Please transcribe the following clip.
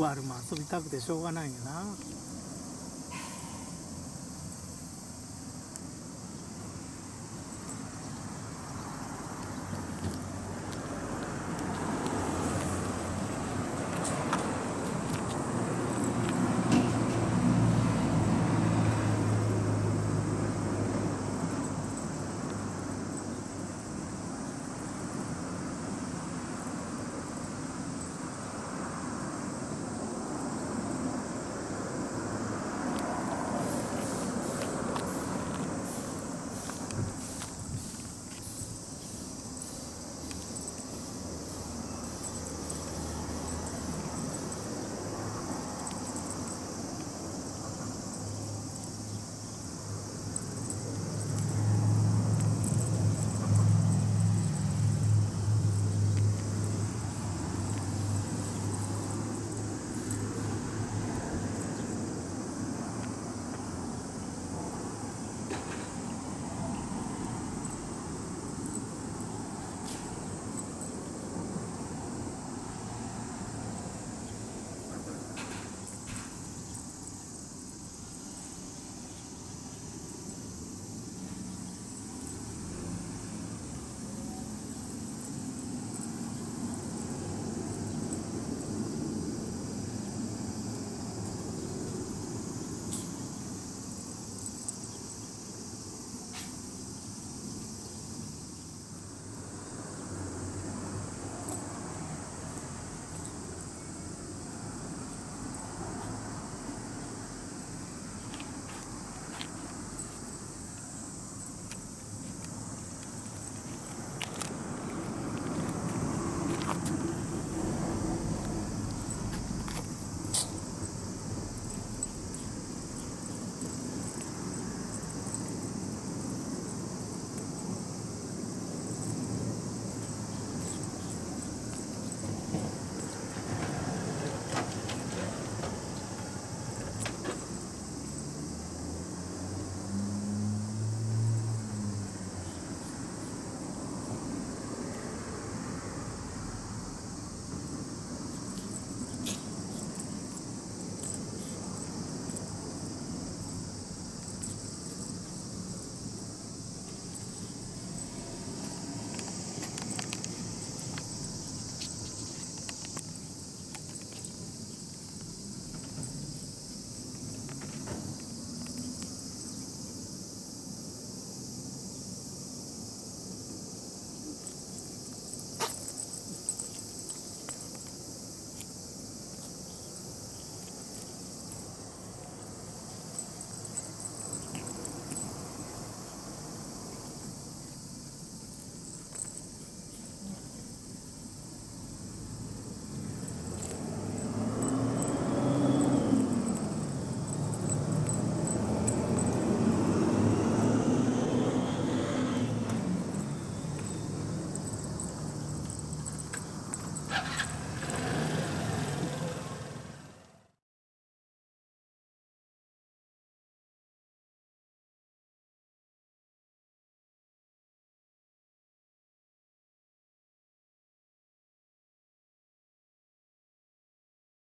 ワルも遊びたくてしょうがないよな。